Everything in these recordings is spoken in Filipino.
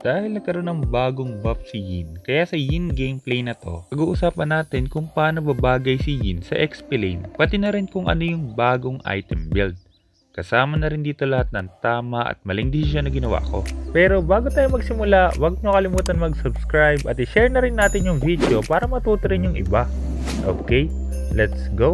dahil nagkaroon ng bagong buff si Yin. Kaya sa Yin gameplay na to, pag-uusapan natin kung paano babagay si Yin sa XP lane, pati na rin kung ano yung bagong item build. Kasama na rin dito lahat ng tama at maling desisyon na ginawa ko. Pero bago tayo magsimula, huwag nyo kalimutan mag-subscribe at i-share na rin natin yung video para matuto rin yung iba. Okay, let's go!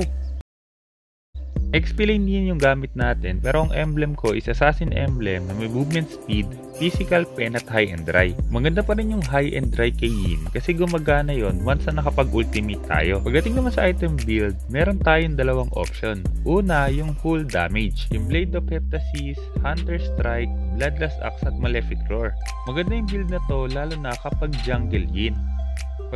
XP lane din yung gamit natin pero ang emblem ko is assassin emblem na may movement speed, physical pen at high and dry. Maganda pa rin yung high and dry kay Yin kasi gumagana yon once na nakapag ultimate tayo. Pagdating naman sa item build, meron tayong dalawang option. Una, yung full damage, yung Blade of Heptasis, Hunter Strike, Bloodlust Axe at Malefic Roar. Maganda yung build na to lalo na kapag jungle Yin.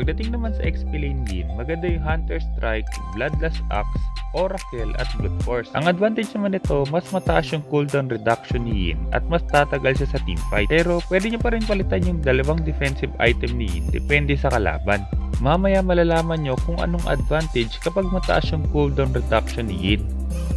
Pagdating naman sa XP lane Yin, maganda yung Hunter Strike, Bloodlust Axe, Oracle at Brute Force. Ang advantage naman nito, mas mataas yung cooldown reduction ni Yin at mas tatagal siya sa teamfight. Pero pwede nyo pa rin palitan yung dalawang defensive item ni Yin depende sa kalaban. Mamaya malalaman nyo kung anong advantage kapag mataas yung cooldown reduction ni Yin.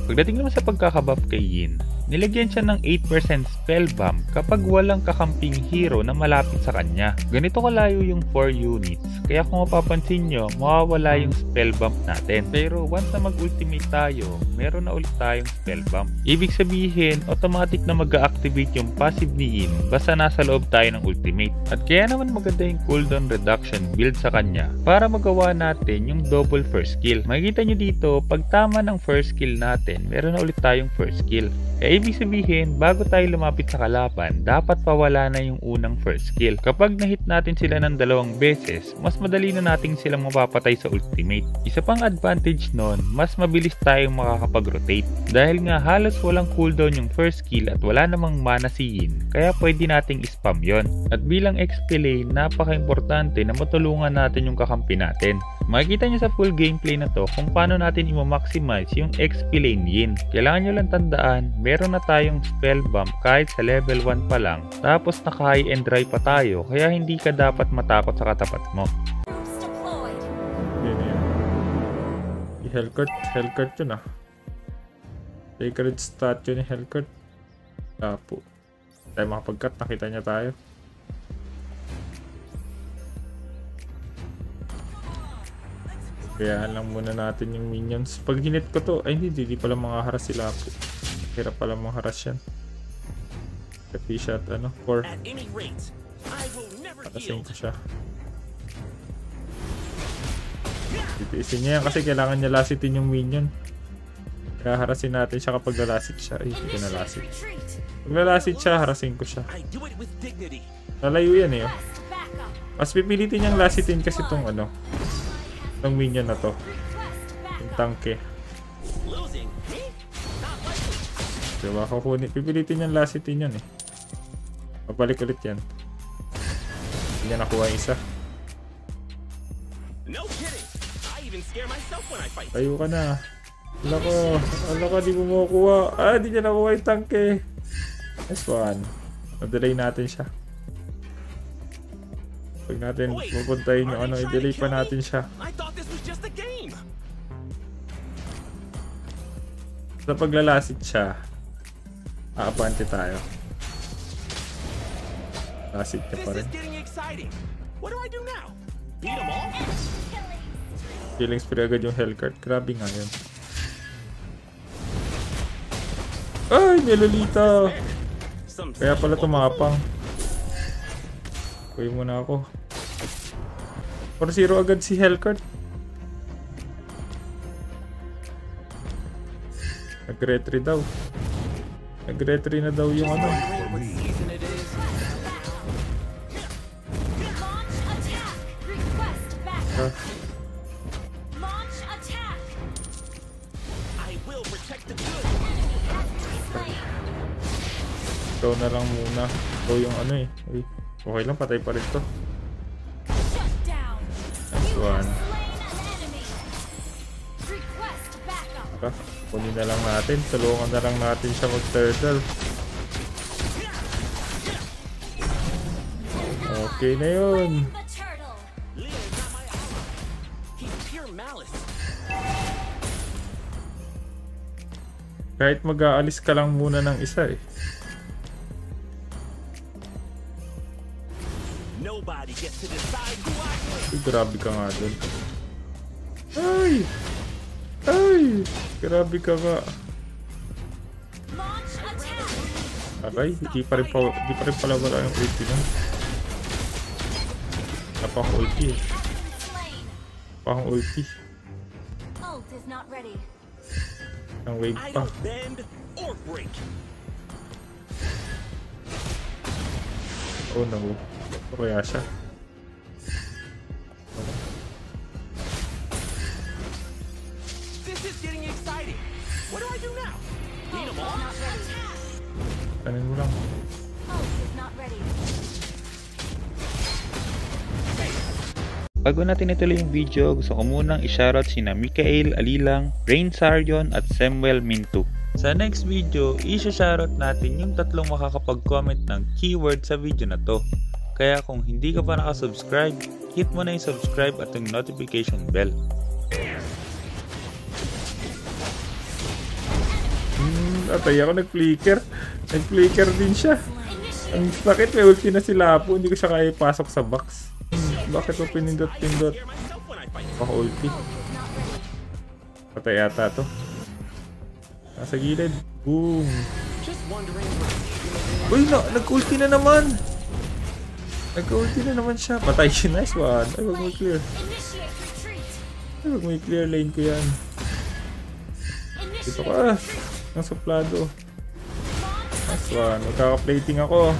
Pagdating naman sa pagkakabuff kay Yin, nilagyan siya ng 8% spell bump kapag walang kakamping hero na malapit sa kanya. Ganito kalayo yung 4 units, kaya kung mapapansin nyo, mawawala yung spell bump natin. Pero once na mag-ultimate tayo, meron na ulit tayong spell bump. Ibig sabihin, automatic na mag-activate yung passive ni Yin basta nasa loob tayo ng ultimate. At kaya naman maganda yung cooldown reduction build sa kanya para magawa natin yung double first skill. Makikita nyo dito, pag tama ng first skill natin, meron na ulit tayong first skill. Kaya ibig sabihin, bago tayo lumapit sa kalaban, dapat pawala na yung unang first skill. Kapag nahit natin sila ng dalawang beses, mas madali na nating silang mapapatay sa ultimate. Isa pang advantage nun, mas mabilis tayong makakapag-rotate. Dahil nga halos walang cooldown yung first skill at wala namang mana si Yin, kaya pwede nating spam yon. At bilang XP lane, napaka-importante na matulungan natin yung kakampi natin. Makikita nyo sa full gameplay na to kung paano natin i-maximize yung XP lane Yin. Kailangan nyo lang tandaan, meron na tayong spell bump kahit sa level 1 pa lang, tapos naka high and dry pa tayo, kaya hindi ka dapat matakot sa katapat mo. I-Hellcurt. Hellcurt yun ah. Sacred statue ni Hellcurt. Tapo. Tayo makapag-cut. Nakita niya tayo. Kaya lang muna natin yung minions. Pag hinit ko to, ay hindi, hindi pala mga haras sila po. Hirap pala mga haras yan. Happy shot, ano, 4. At will never Patasin ko siya. Titiisin niya yan kasi kailangan niya lasitin yung minion. Kaya harasin natin siya kapag nalasit siya. Ay, hindi ko nalasit. Pag nalasit siya, harasin ko siya. Lalayo yan eh. oh. Mas pipilitin niyang lasitin kasi tong ano. Tong minion na to. Yung tanke. Diba? Kukunin. Pipilitin niyang lasitin yan eh. Pabalik ulit yan. Hindi niya nakuha yung isa. Tayo ka na. Ala ko. Ala ko, di mo makukuha. Ah, di niya nakuha yung tanke. Nice one. Na-delay natin siya. Pag natin pupuntahin yung ano, i-delay pa natin siya. Sa paglalasit siya, aabante tayo. Lasit niya pa rin. Killing spree agad yung Hellcurt. Grabe nga yun. Ay, Melolita! Kaya pala tumapang. Kuya muna ako. 4-0 agad si Hellcurt. Nag-retry daw. Nag-retry na daw yung ano. Ah, Launch attack! I will protect the good. Enemy has been slain! ikaw na lang muna. Ikaw yung ano eh. Uy, okay lang, patay pa rin to. Have one. kunin na lang natin. Tulungan na lang natin siya mag-turtle. Okay na yun. Kahit mag-aalis ka lang muna ng isa eh. Nobody gets to decide who I win. Grabe ka nga dun. Ay! Ay! Grabe ka nga. Aray, hindi pa rin, pa, hindi pa rin pala wala yung ulti nun. Wala pa akong ulti eh. Has been slain. Wala pa akong ulti. Ult is not ready. Ang wave pa. All? Not ready. Attack. Tanin mo lang. Ult is not ready. Bago natin ituloy yung video, gusto ko munang i-shoutout sina Mikael Alilang, Rain Sarjon at Samuel Mintu. Sa next video, i-shoutout natin yung tatlong makakapag-comment ng keyword sa video na to. Kaya kung hindi ka pa nakasubscribe, hit mo na yung subscribe at yung notification bell. Hmm, atay ako nag-flicker. Nag-flicker din siya. Ang sakit, may ulti na sila po. Hindi ko siya kaya ipasok sa box. Hmm, bakit ko pinindot-pindot? Hear myself when I fight. Ako ulti. Ult is not ready. Patay ata to. Nasa gilid. Boom. Uy, na, nag-ulti na naman. Nag-ulti na naman siya. Patay siya. Nice one. Ay, wag mo retreat. Ay, wag mo i-clear lane ko yan. Dito ka. Ang suplado. Nice one. Magkaka-plating ako.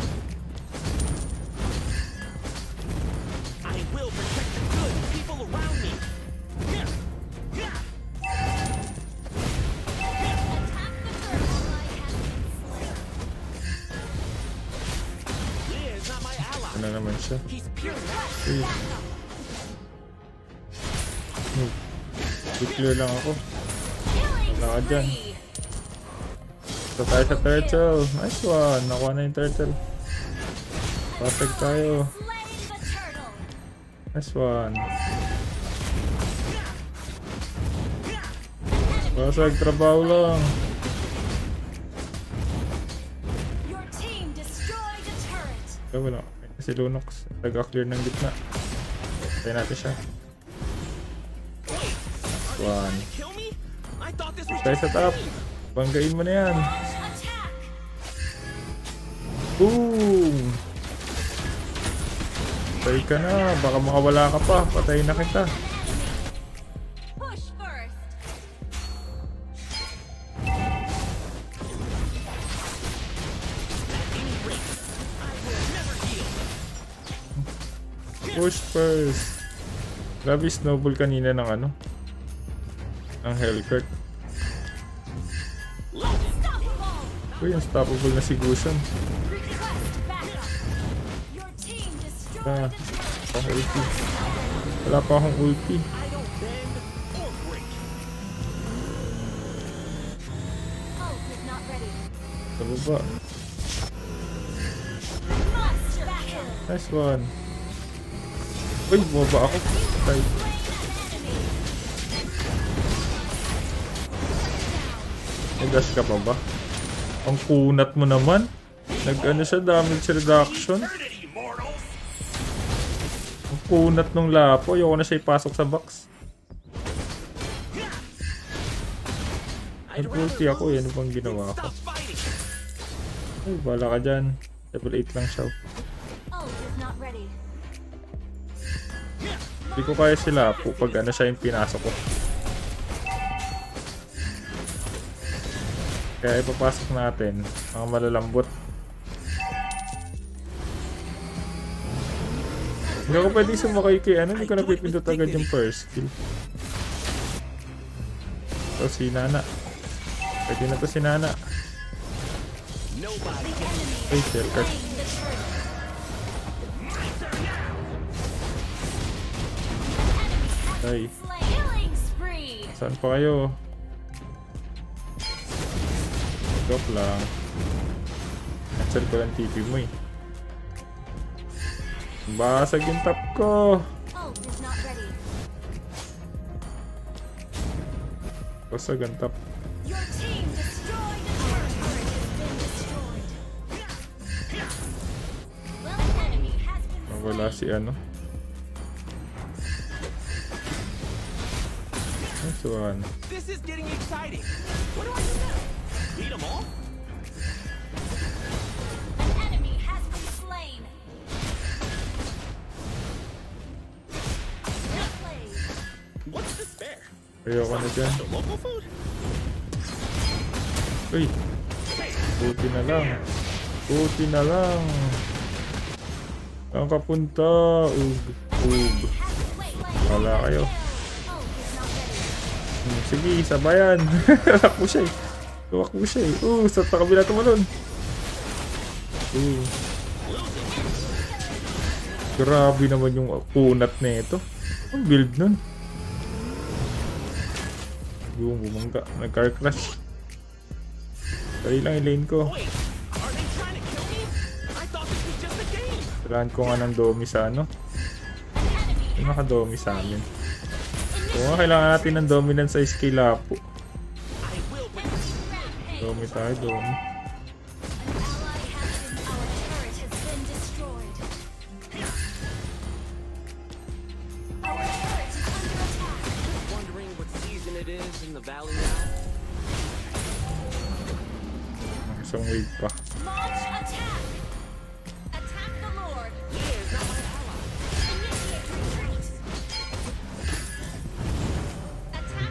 I-clear lang ako. Wala ka dyan. Ito tayo sa turtle. Nice one. Nakuha na yung turtle. Pasag tayo. Nice one. Pasag trabaho lang. Ito wala. Si Lunox. Taga-clear ng gitna. Tayo natin siya. Sa top. a game. Banggain mo na yan. Boom! Patay ka na. Baka makawala ka pa. Patay na kita. Push first. Grabe snowball kanina ng ano. Ng Hellcurt. Uy, unstoppable na si team Ah, pang ulti. Wala pa akong ulti. Sa baba. Nice one. Uy, bumaba ako. Patay. May dash ka pa ba? Ang kunat mo naman. Nag-ano siya, damage reduction. Ang kunat nung lapo. Ayoko na siya ipasok sa box. Nag-ulti ako eh. Ano bang ginawa ko? Ay, bala ka dyan. Level 8 lang siya. Hindi ko kaya sila po pag ano siya yung pinasok ko. Kaya ipapasok natin mga malalambot. Hindi ako pwede sumakay kay ano, hindi ko napipindot agad yung first skill. So si Nana. Pwede na to si Nana. Ay, shellcut. Ay, saan pa kayo? Joke lang. Cancel ko lang TP mo eh. Basag yung top ko. Basag ang top. Your team destroyed a turret. Turret has been destroyed. Well, an enemy has been Wala si ano. This is getting exciting. What do I do now? Beat them all? An enemy has been slain. What's the spare? Ayoko na dyan. Local food? Uy! Puti na lang. Puti na lang. Saan ka punta? Ug. Ug. Wala kayo. Oh. Hmm, Sige, sabayan. Takbo siya eh. Tumakbo siya eh. Uh, sa kabila tumalon. Uh. Grabe naman yung punat na ito. Ang build nun. Yung bumangga. Nag-car crash. Dali lang yung lane ko. Kailangan ko nga ng domi sa ano. Yung naka-domi sa amin. Oo nga, kailangan natin ng dominance sa skill Domi tayo? Ang Isang wave pa.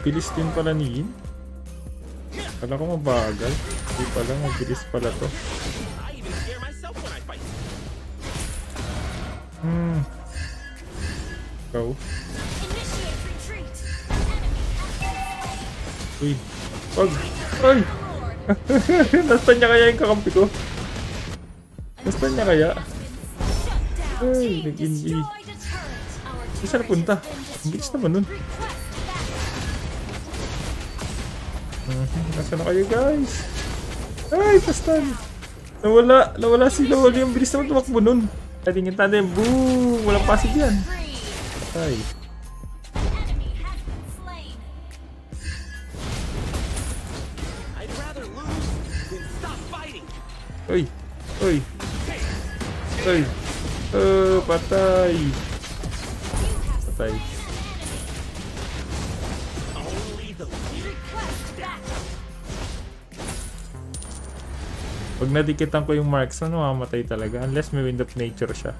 Bilis din pala ni Yin. Kala ko mabagal. Hindi pala, mabilis pala to. Hmm. Slain. Uy. Pag. Ay! Nasaan niya kaya yung kakampi ko? Nasaan niya kaya? Ay. Our Saan has been Ang destroyed. naman nun. Nasaan na kayo guys? Ay, pastan. Nawala. Nawala si Loli. Ang bilis naman tumakbo nun. Tingin tandem. Boom! Walang pasig yan. Ay. Uy. Uy. Uy. Uh, patay. You have Patay. Pag nadikitan ko yung marksman, mamamatay talaga. Unless may wind of nature siya.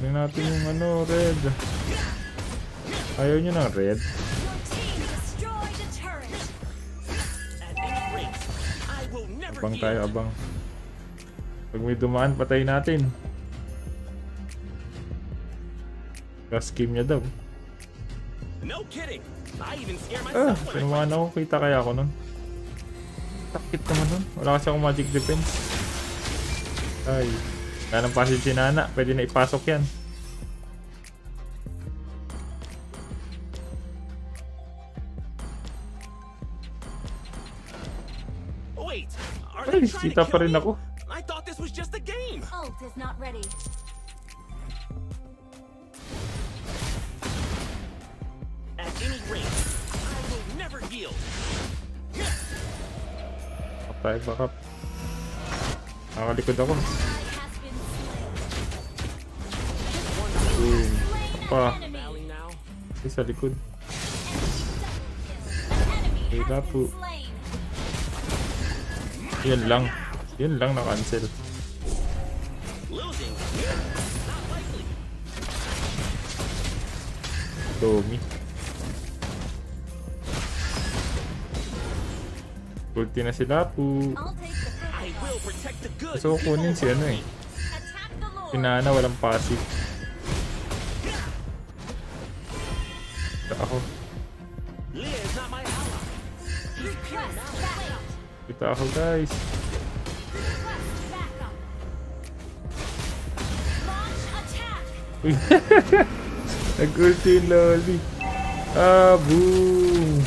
Tingnan natin yung ano, red. Ayaw nyo ng red. Abang tayo, abang. Pag may dumaan, patay natin. Last game niya daw. No kidding. I even scare Ah, myself when I sinumaan ako. Kita kaya ako nun. Takit naman nun. Wala kasi akong magic defense. Ay. Wala nang passage si Nana. Pwede na ipasok yan. Wait, are Ay, they trying kita to pa kill rin me? ako. I thought this was just a game. Ult is not ready. At any rate, I will never yield. Patay, backup. Nakalikod ako. Boom. Pa. an enemy. Valley now. Kasi sa likod. Enemy Wait, Yun lang. Yun lang na-cancel. Domi. Ulti na sila po. Gusto ko kunin si ano eh. Pinana, walang passive. Kita ako. Ako guys. Nag-ulti yung loli. Ah, boom.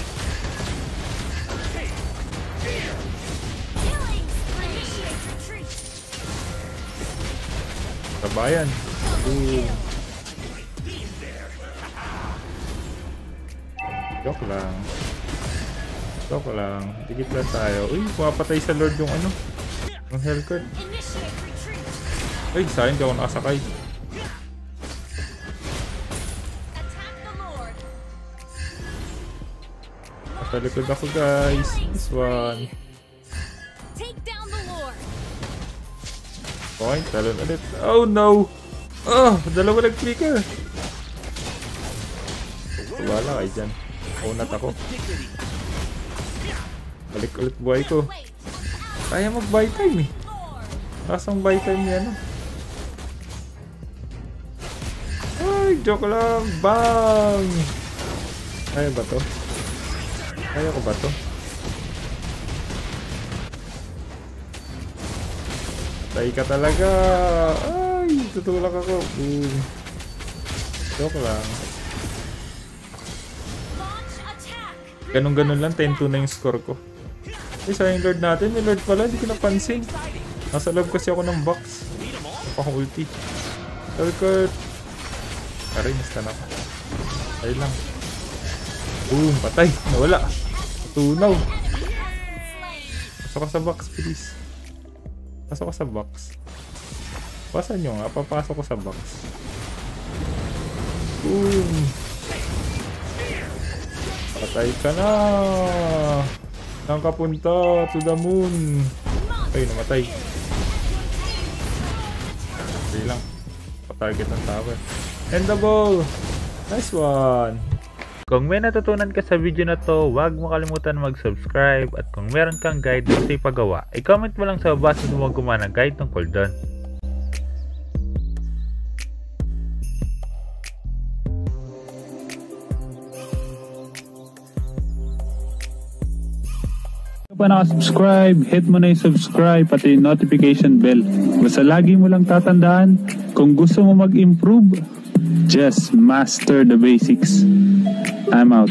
Sabayan. Boom. Joke lang. Joke lang. Dikit lang tayo. Uy, pumapatay sa Lord yung ano. Yung retreat. Uy, sa akin di ako nakasakay. Attack the Lord. Nasa likod ako guys. This one. Point, talon ulit. Oh no! Oh, dalawa nag-flicker. Wala kayo dyan. Unat ako. Balik ulit buhay ko. Kaya mag-buy time eh. Kasang buy time niya no? Ay, joke lang. Bang! Kaya ba to? Kaya ko ba to? Tay ka talaga. Ay, tutulak ako. Boom. Joke lang. Ganun-ganun lang, 10-2 na yung score ko. Eh, sayang lord natin. May lord pala, hindi ko napansin. Nasa loob kasi ako ng box. Napaka ulti. Talkot. Aray, nasta na ako. Ay lang. Boom, patay. Nawala. Tunaw. Pasok ka sa box, please. Pasok ka sa box. Pasan nyo nga, papasok ko sa box. Boom. Patay ka na. Saan ka punta? To the moon. Ay, namatay. Hindi lang. Pa-target ng tower. End the ball! Nice one! Kung may natutunan ka sa video na to, huwag mo kalimutan mag-subscribe at kung meron kang guide sa ipagawa, i-comment mo lang sa baba sa mo gumawa ng guide tungkol doon. Pa nakasubscribe, hit mo na yung subscribe pati yung notification bell. Basta lagi mo lang tatandaan, kung gusto mo mag-improve, just master the basics. I'm out.